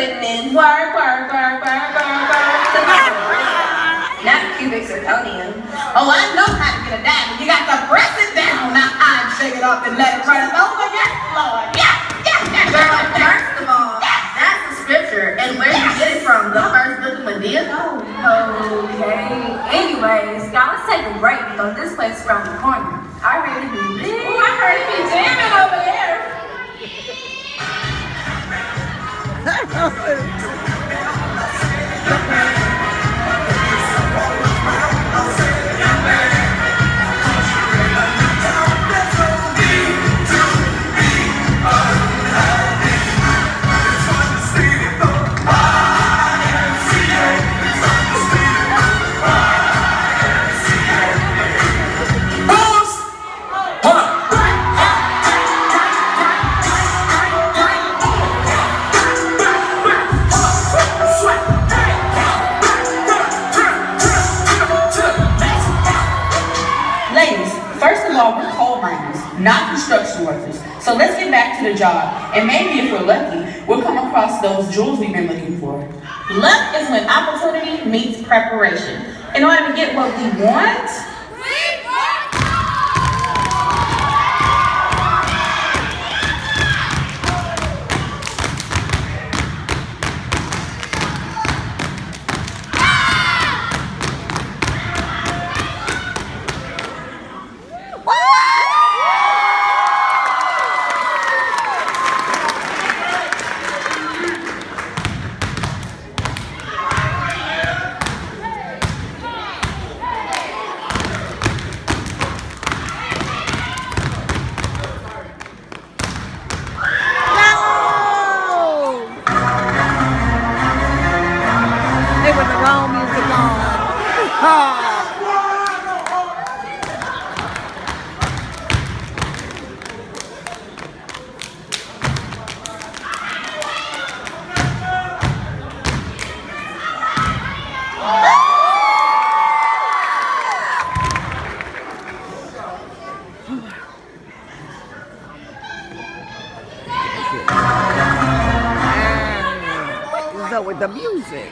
equipment. Work, work, work, work, work, work. Not cubic zirconium. Oh, I know how to get a diamond. You got to press it down. Now I shake it off and let it run over. Yes, Lord. Yes, yes, yes. Girl, first of all, yes. that's the scripture. And where yes. you get it from? The first book of Madea? Oh, okay. Anyways, y'all, let's take a break because this place is around the corner. I really need it. Oh, I heard it be Ladies, not construction workers. So let's get back to the job. And maybe if we're lucky, we'll come across those jewels we've been looking for. Luck is when opportunity meets preparation. In order to get what we want, with the music.